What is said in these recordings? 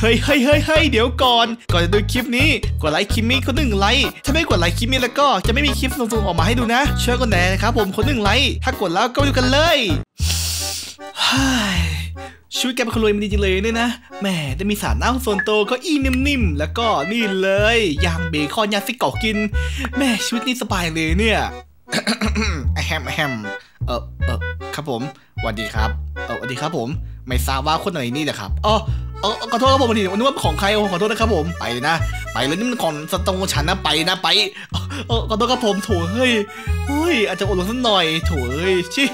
เฮ้ยเฮ้ยเฮ้ยเฮ้ยเดี๋ยวก่อน ก่อนจะดูคลิปนี้ กดไลค์คลิปนี้คนหนึ่งไลค์ ถ้าไม่กดไลค์คลิปนี้แล้วก็จะไม่มีคลิปส่งๆออกมาให้ดูนะช่วยกดแน่นะครับผมคนหนึ่งไลค์ ถ้ากดแล้วก็ไปดูกันเลยชีวิตแกเป็นคนรวยมันดีจริงเลยเนี่ยนะแหมได้มีสารนั่งโซนโตเก็อีนิ่มๆ แล้วก็นี่เลยยางเบคอนยางไส้กอกกินแม่ชีวิตนี้สบายเลยเนี่ย แฮมแฮมเออเออครับผมสวัสดีครับเออสวัสดีครับผม ไม่ทราบว่าคนไหนนี่นะครับอ๋อเออขอโทษครับผมวันนี้นึกว่าของใครขอโทษนะครับผมไปเลยนะ ไปเลยนี่มันของสตองฉันนะไปนะไปเออขอโทษครับผมโถเฮ้ยเฮ้ยอาจจะอดลงสักหน่อยโถเฮ้ยชิ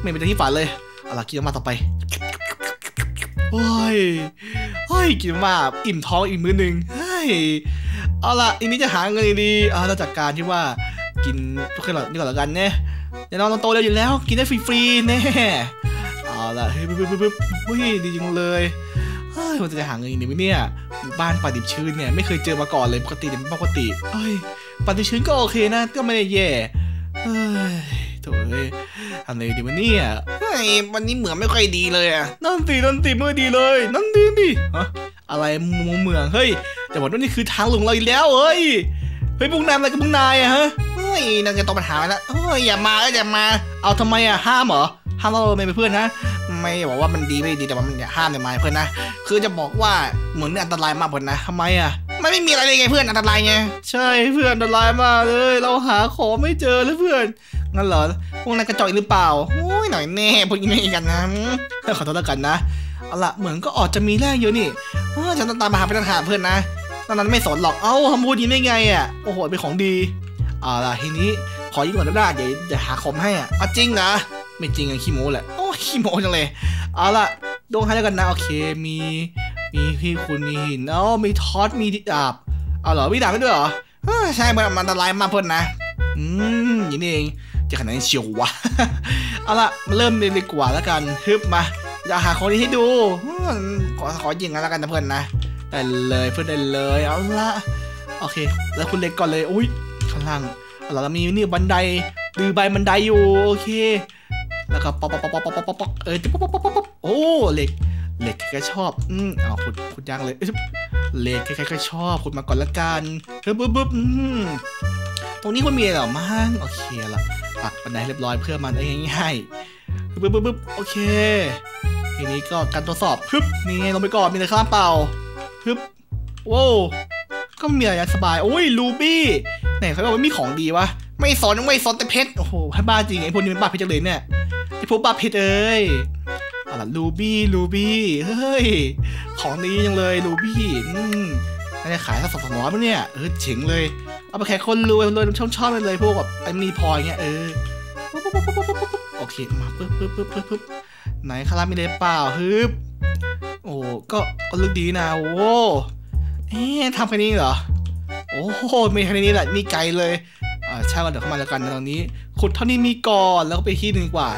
ไม่เป็นที่ฝันเลยเอาล่ะกินมาต่อไปเฮ้ยเฮ้ยกินมาอิ่มท้องอีกมื้อหนึ่งเฮ้ยเอาล่ะอีนี้จะหาเงินดีเอาเราจัดการที่ว่า กินทุกคนนี่ก่อนแล้วกันเนี่ยเดี๋ยวน้องโตแล้วอยู่แล้ว กินได้ฟรีๆแน่เอาล่ะเฮ้ยปึ๊บปึ๊บปึ๊บเฮ้ยดีจังเลยเฮ้ยมันจะหาเงินดีไหมเนี่ยหมู่บ้านป่าดิบชื้นเนี่ยไม่เคยเจอมาก่อนเลยปกติเนี่ยไม่ปกติเอ้ยป่าดิบชื้นก็โอเคนะ ก็ไม่ได้แย่เฮ้ยโถ่เอ้ยทำไงดีวะเนี่ยเฮ้ยวันนี้เหมือนไม่ค่อยดีเลยอะนั่นสินั่นสิไม่ดีเลยนั่นดีดิฮะอะไรมืองเมืองเฮ้ยแต่บอกว่านี่คือทางหลงเราอีกแล้วเฮ้ยเฮ้ยพวกนายอะไรกับพวกนายอะฮะ ยน่าจะต้องปัญหาแล้วเฮ้ยอย่ามาอย่ามา เอาทำไมอะห้ามเหรอห้ามเราไม่เป็นเพื่อนนะ ไม่บอกว่ามันดีไม่ดีแต่ว่ามันอย่าห้ามเลยมาเพื่อนนะ คือจะบอกว่าเหมือนอันตรายมากเพื่อนนะทำไมอะมันไม่มีอะไรเลยไงเพื่อนอันตรายไงใช่เพื่อนอันตรายมากเลย เราหาของไม่เจอเลยเพื่อนงั้นเหรอพวกนายกระจอกอีกหรือเปล่าโอ้ยหน่อยแน่พวกนี้ไม่กันนะขอโทษแล้วกันนะเอาละเหมือนก็ออกจะมีแร่เยอะนี่เออฉันต้องตามมาหาเพื่อนหาเพื่อนนะตอนนั้นไม่สนหรอกเอ้าทำพูดอยินได้ไงอะโอ้โหเป็นของดี อาล่ะทีนี้ขอยืมก่อนได้เดี๋ยวจะหาคอมให้อะเอาจริงเหรอไม่จริงอะขี้โม้แหละโอ้ยขี้โม้จังเลยเอาล่ะดวงให้แล้วกันนะโอเคมีมีพี่คุณมีหินเอ้ามีทอสมีดาบเอาเหรอมีดาบด้วยเหรอเออใช่มันอันตรายมากเพื่อนนะอืมอย่างนี้เองจะขนาดนี้เชียววะเอาล่ะมาเริ่มเลยดีกว่าแล้วกันฮึบมาอยากหาของดีให้ดูอืมขอขอยิงกันแล้วกันนะเพื่อนนะได้เลยเพื่อนได้เลยเอาละโอเค แล้วคุณเล็กก่อนเลยอุ้ย ข้างล่างเรามีนี่บันไดดือใบบันไดอยู่โอเค แล้วก็ป๊อกป๊อกป๊อกป๊อกป๊อกป๊อกป๊อกเออป๊อกป๊อกป๊อกป๊อกป๊อกโอ้เหล็กเหล็กใครชอบอืมเอาขุดขุดยากเลยเหล็กใครๆก็ชอบขุดมาก่อนละกันเฮ้ยปึ๊บปึ๊บอืมตรงนี้มันมีอะไรเหรอมั้งโอเคละปักบันไดเรียบร้อยเพื่อมันได้ง่ายๆปึ๊บปึ๊บปึ๊บโอเคทีนี้ก็การทดสอบฮึบนี่ไงลงไปก่อนมีอะไรข้างเปล่าฮึบโว้ว ก็ไม่มีอะไรนสบายโอ้ยลูบี้ไหนเขาบอกว่ามีของดีวะไม่สนไม่สนแต่เพชรโอ้โหให้บ้าจริงไอ้พวกนี้มันบ้าเพชรจังเลยเนี่ยไอ้พวกบ้าเพชรเอ้ยอาล่ะลูบี้ลูบี้เฮ้ยของดีจังเลยลูบี้อืมน่าจะขายสักสองสามร้อยมั้งเนี่ยเออเจ๋งเลยเอาไปแข่คนรวยรวยชองชอบไปเลยพวกแบบไอ้มีพลอยเงี้ยเออโอเคมาปึ๊บปึ๊บปึ๊บปึ๊บปึ๊บไหนคารามีเลยเปล่าฮึบโอ้ก็ก็ลึกดีนะโอ้ เอ๊ะทำแค่นี้เหรอ โอ้โหไม่แค่นี้แหละนี่ไกลเลยอ่าใช่ว่าเดี๋ยวเข้ามาแล้วกันนตอนนี้ ขุดเท่านี้มีก่อนแล้วก็ไปที่หนึ่งกว่า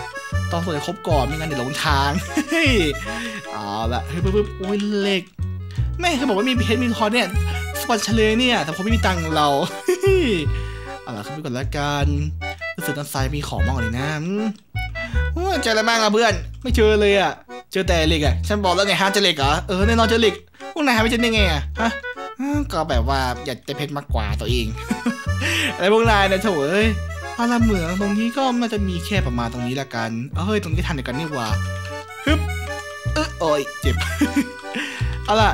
ต้องสวยครบก่อนไม่งั้นเดี๋ยวหลงทางเฮ้ยเอาละเฮ้ยปึ๊บโอ้ยเหล็กแม่เขาบอกว่ามีเพชรมีทองเนี่ยสปอนเชลเลยเนี่ย แต่ผมไม่มีตังค์เราเอาล่ะขึ้นไปก่อนละกันรู้สึกด้านซ้ายมีของมากกว่านี้นะโอ้ยเจออะไรบ้างอะเพื่อน ไม่เจอเลยอะเจอแต่เหล็กอะฉันบอกแล้วไงฮะเจอเหล็กเหรอเออแน่นอนเจอเหล็ก วกนายหาไม่เจอได้ไงอะฮะก็แบบว่าอยากจะเพชรมากกว่าตัวเองอะไรพวกนายนี่ยโถเอ้ยพาราเหมืองตรงนี้ก็น่าจะมีแค่ประมาณตรงนี้ละกันเอ้ยตรงนี้ทันเดียวกันนี่ว่าฮึบเออโอ้ยเจ็บเอาล่ะ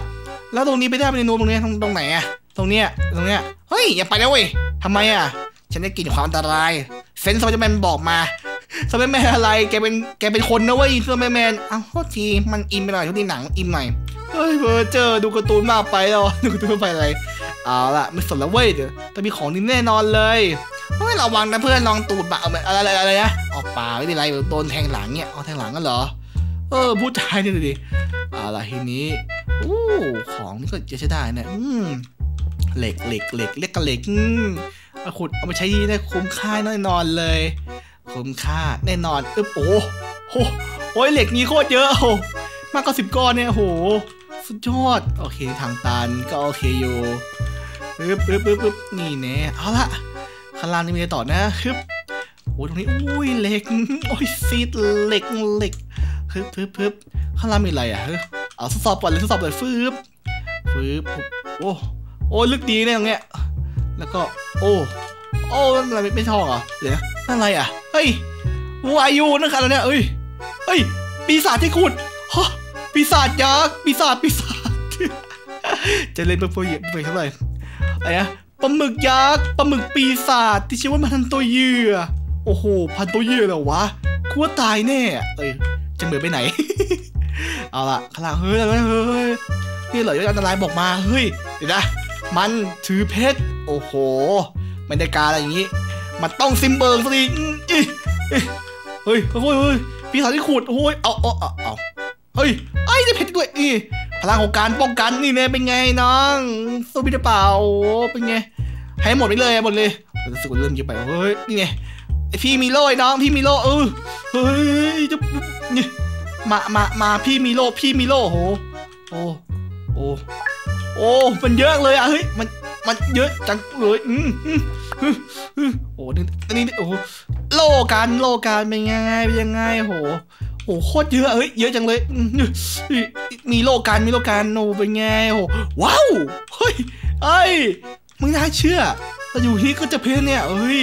แล้วตรงนี้ไปได้ไปในนูนตรงนี้ตรงตรงไหนอะตรงเนี้ยตรงเนี้ยเฮ้ยอย่าไปนะเว้ยทำไมอะฉันได้กลิ่นความอันตรายเซนส์สไปเดอร์แมนบอกมา สไปเดอร์แมนอะไร แกเป็น แกเป็นคนนะเว้ยสไปเดอร์แมนเอ้าโทษที มันอินไปหน่อยทุกทีหนังอินหน่อย เฮ้ยเพอเจอดูการ์ตูนมากไปแล้วดูการ์ตูนไปอะไร เอาล่ะไม่สนแล้วเว้ยเดี๋ยวต้องมีของดีแน่นอนเลยเฮ้ยระวังนะเพื่อนลองตูดบะอาอะไรอะไรอะไรนะออกป่าไม่เป็นไรโดนแทงหลังเนี่ยเอาแทงหลังกันเหรอ เออพูดจาเนี่ยดูดิเอาล่ะทีนี้อู้ของนี่ก็จะใช้ได้นี่ยอืมเหล็กเหล็กเหล็กเล็กกับเหล็กอืมเอาขุดเอาไปใช้ได้คุ้มค่าแน่นอนเลย คุ้มค่าแน่นอนอึ๊บโอ้โหโอ้ยเหล็กนี้โคตรเยอะโอ้โหมากกว่าสิบก้อนเนี่ยโหสุดยอด โอเคทางตันก็โอเคอยู่ปึ๊บปึ๊บปึ๊บปึ๊บนี่แน่เอาละข้างล่างนี่มีอะไรต่อนะฮึบโอ้ตรงนี้อุ้ยเหล็กโอ้ยซีดเหล็กเหล็กฮึบฮึบฮึบข้างล่างมีอะไรอะเฮ้ยเอาทดสอบก่อนเลยทดสอบเลยฟืบฟื๊บโอ้โอ้ลึกดีเนี่ยตรงเนี้ยแล้วก็โอ้โอ้นั่นอะไรไม่ไม่ท่องเหรอเดี๋ยวนั่นอะไรอะ เฮ้ยวายูนั่นอะไรเนี่ยเอ้ยเฮ้ย ปีศาจที่ขุดฮะปีศาจยักษ์ปีศาจปีศาจจะเล่นเพื่อเพื่อไปเท่าไหร่อะไรนะปลาหมึกยักษ์ปลาหมึกปีศาจที่ชื่อว่าพันตัวเหยื่อ โอ้โห พันตัวเหยื่อเหรอวะกูว่าตายแน่ เอ้ยจะเหมือนไปไหน เอาล่ะข้างล่างเฮ้ยเฮ้ยนี่เหรอยอดอันตรายบอกมาเฮ้ยเดี๋ยวนะมันถือเพชรโอ้โหบรรยากาศอะไรอย่างนี้ มันต้องซิมเบิร์กสิอื เฮ้ยเฮ้ยเฮ้ยปีศาจที่ขุดโอ้ยเอาเอาเอาเอาเฮ้ยไอ้ได้เพชรด้วยนี่พลังของการป้องกันนี่เนี่ยเป็นไงน้องสู้พี่ได้เปล่าโอ้เป็นไง ให้หมดไปเลยหมดเลยรู้สึกว่าเริ่มเยอะไปเฮ้ยนี่ไงพี่มีโล่น้องพี่มีโล่เออเฮ้ยจะนี่มามามาพี่มีโล่พี่มีโล่โหโอ้โอ้โอ้มันเยอะเลยอะเฮ้ยมันมันเยอะจังเลยอืมอืมอืมอืมโอ้นี่อันนี้โอ้ โลกันโลกันเป็นยังไงเป็นยังไงโหโอ้โหโคตรเยอะเอ้ยเยอะจังเลย มีโลกันมีโลกันโอ้เป็นไงโอ้ว้าวเฮ้ยเอ้ยไม่น่าเชื่อเราอยู่ที่ก็จะเพชรเนี่ยเอ้ย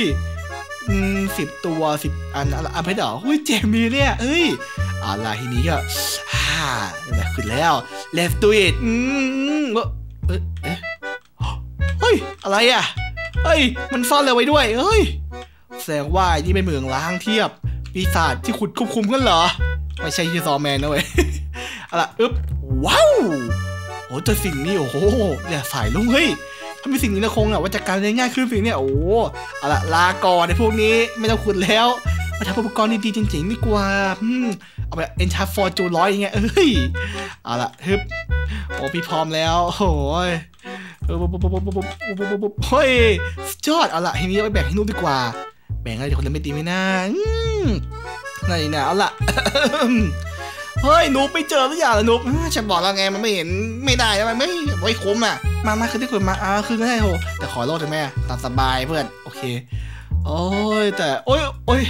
สิบตัวสิบอันอะไรอันเพชรเหรอเฮ้ยเจมีเนี่ยเอ้ยอะไรทีนี้ก็ฮ่าแบบขึ้นแล้ว let's do it อืมเอ๊ะเฮ้ยอะไรอะเฮ้ยมันซ่อนอะไรไว้ด้วยเฮ้ย แสดงว่านี่เป็นเมืองล้างเทียบ ปีศาจที่ขุดคุ้มคุมกันเหรอ ไม่ใช่ที่ซอแมนนะเว้ยอะล่ะอึ๊บ ว้าวโอ้แต่สิ่งนี้โอ้โหอย่าสายลงเฮ้ยถ้ามีสิ่งนี้นะคงอะว่าจัดการได้ง่ายขึ้นสิ่งนี้โอ้อะล่ะลากรในพวกนี้ไม่ต้องขุดแล้วมาทำอุปกรณ์ดีๆจริงๆดีกว่าเอาไปบเอ็นชาร์ฟอร์จูร้อยยังไงเอ้ยเอาละฮึบโอ้พี่พร้อมแล้วโอ้ยเฮ้ยจอดเอาละทีนี้ไปแบ่งให้นุ่มดีกว่า แบ่งให้คนละไม่ตีไม่น่าอืมไหนนะเอาล่ะเฮ้ยหนูไปเจอทุกอย่างแล้วนูอ่าฉันบอกแล้วไงมันไม่เห็นไม่ได้ทำไมไม่ไม่คุ้มอะ มามาคือที่คุณมาอ่าคือก็ได้โหแต่ขอโลดเถอะแม่ตามสบายเพื่อนโอเคโอ้ยแต่โอ้ยโอ้ย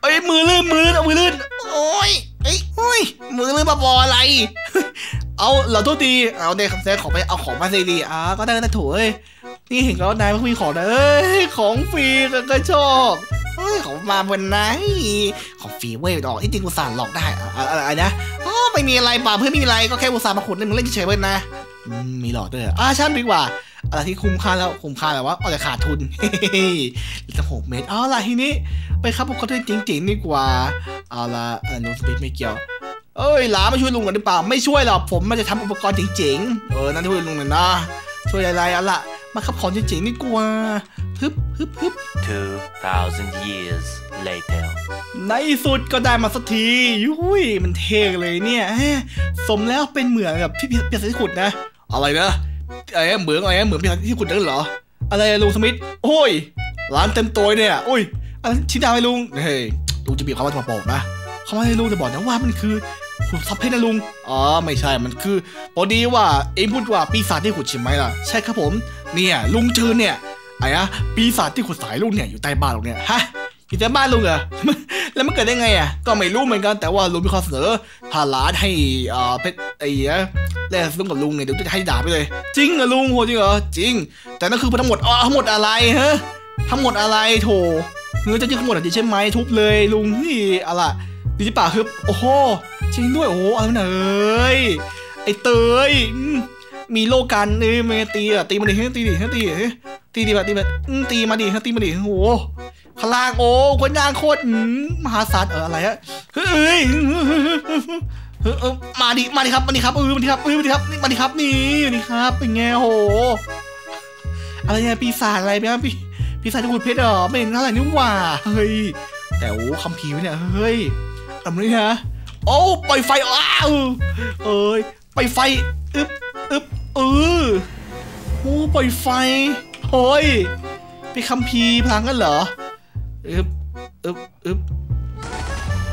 โอ้ยมือลื่นมือลื่นเอามือลื่นโอ้ยเอ้ยโอ้ยมือลื่นมาบออะไร เอาเราโทษดีเอาเด็กแซขอไปเอาของมาสิดีอ่าก็ได้ก็ได้ถูเอ้ย นี่เห็นแล้วนายมันมีของนะเอ้ยของฟรีก็ชอบเฮ้ยของมาบนไหนของฟรีเว้ยดอกที่จริงอุตส่าห์หลอกได้อะไรนะอ๋อไม่มีอะไรป่าเพื่อนไม่มีอะไรก็แค่อุตส่าห์มาขุดเล่นมึงเล่นเฉยๆเว้ยนะมีหลอกด้วยอ่าช่างดีกว่าอะไรที่คุ้มค่าแล้วคุ้มค่าแล้วว่าเอาแต่ขาดทุนอีกหกเมตรเอาล่ะทีนี้ไปครับพวกเขาด้วยจริงๆดีกว่าเอาละอะไรนูสปิดไม่เกี่ยวเอ้ยหลามาช่วยลุงกันหรือเปล่าไม่ช่วยหรอกผมมันจะทำอุปกรณ์เจ๋งๆเออนั่นช่วยลุงหน่อยนะช่วยอะไรเอาล่ะ มาขับของเจ๋งๆดีกว่าฮึบฮึบฮึบ2,000 years later. ในที่สุดก็ได้มาสักทียุ้ยมันเท่เลยเนี่ยแฮะสมแล้วเป็นเหมือนกับที่เปียกที่ขุดนะ อะไรนะอะไรนะเหมือนอะไรนะเหมือนเปียกที่ขุดนั่นเหรอ อะไรอะลุงสมิธโอ้ยร้านเต็มตัวเนี่ยโอ้ยอันชิ้นดาวให้ลุงเฮ้ยลุงจะบีบเขามาจะมาบอกนะเขาไม่ให้ลุงจะบอกนะว่ามันคือ ขุดซับเพชรนะลุงอ๋อไม่ใช่มันคือพอดีว่าเอ็งพูดว่าปีศาจที่ขุดใช่ไหมล่ะ ใช่ครับผม เนี่ยลุงเจอเนี่ยไอ้อะปีศาจที่ขุดสายลุงเนี่ยอยู่ใต้บ้านเราเนี่ยฮะอยู่แต่บ้านลุงเหรอแล้วมันเกิดได้ไงอะก็ไม่รู้เหมือนกันแต่ว่าลุงมีข้อเสนอถ้าร้านให้อ่าเพชรไอ้เนี้ยแลกลุงกับลุงเนี่ยเดี๋ยวจะให้ด่าไปเลย จริงเหรอลุงโหจริงเหรอจริง แต่นั่นคือทั้งหมดอ๋อทั้งหมดอะไรฮะทั้งหมดอะไรโถเงินจะยึดทั้งหมดอะใช่ไหมทุบเลยลุงนี่อะไรดีป่าคือโอ้โห จริงด้วยโอ้โหอะไรเนี่ยเอ้ยไอเตยมีโลกันเอ้ยมันตีอะตีมันดิเฮ้ยตีดิเฮ้ยตีดิเฮ้ยตีดิแบบตีแบบอืมตีมาดิเฮ้ยตีมาดิโอ้โหข้างล่างโอ้คนยางโคตรมหาศาลเอออะไรฮะเฮ้ยเอ้ยมาดิมาดิครับมาดิครับเออมาดิครับเออมาดิครับนี่มาดิครับนี่นี่ครับเป็นไงโหอะไรเนี่ยปีศาจอะไรไปปีปีศาจจะขุดเพชรเหรอไม่เห็นอะไรนี่หว่าเฮ้ยแต่โอ้คำพีร์เนี่ยเฮ้ยทำนี่ฮะ โอ้ปล่อยไฟอ้าวเอ้ยปล่อยไฟอึบอึบเออโอ้ปล่อยไฟโอ้ยไปคำพีพลังกันเหรออึบอึบอึบ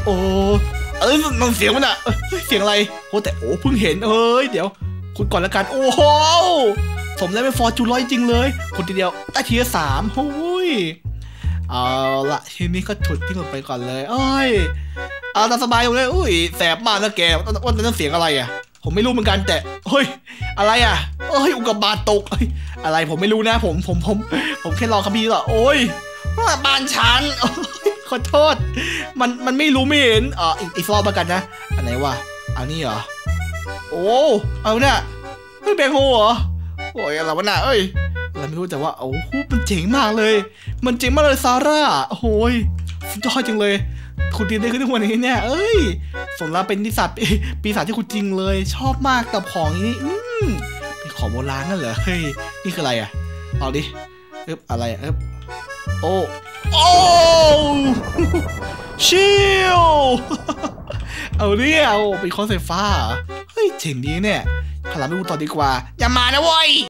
โอ้เอ้ยมันเสียงมันอะเสียงอะไรโอ้แต่โอ้เพิ่งเห็นเอ้ยเดี๋ยวคุณก่อนละกันโอ้โหสมแล้วเป็นฟอร์จูร้อยจริงเลย คนทีเดียวได้ทีละสามโอ้ยเอาละทีนี้ก็ถุดที่หมดไปก่อนเลยเอ้ย เอาตามสบายเลยอุ้ยแสบมากนะแกว่าว่านั่นเสียงอะไรอะ ผมไม่รู้เหมือนกันแต่เฮ้ย อะไรอะเอ้ยอุกกาบาตตกเอ้ยอะไรผมไม่รู้นะผมผมผม ผมแค่ลอคำพีร์ว่าโอ้ยบ้านฉันขอโทษ มันมันไม่รู้ไม่เห็นอ่ออีกอีกรอบแล้วกันนะอันไหนวะอันนี้เหรอโอ้เอาเนี่ยเฮ้ยแบงโฮเหรอโอ้ยอะไรวะน่ะเอ้ยอะไรไม่รู้แต่ว่าโอ้โหมันเจ๋งมากเลย มันเจ๋งมากเลยซาร่าโอ้ยสุดยอดจังเลย คุณดีได้ขึ้นทุกวันนี้เนี่ย เอ้ย สมแล้วเป็นนิสัตปีศาจที่คุณจริงเลย ชอบมากกับของนี้อืมเป็นของโบราณนั่นเหรอ เฮ้ย นี่คืออะไรอะ เอาดิเอ๊บอะไรเอ๊บโอ้ โอ้ ชิลเอาเนี่ยเอาเป็นคอนเซปฟ้าเหรอเฮ้ยเจ๋งดีเนี่ยขลังไปดูต่อดีกว่า อย่ามานะเว้ย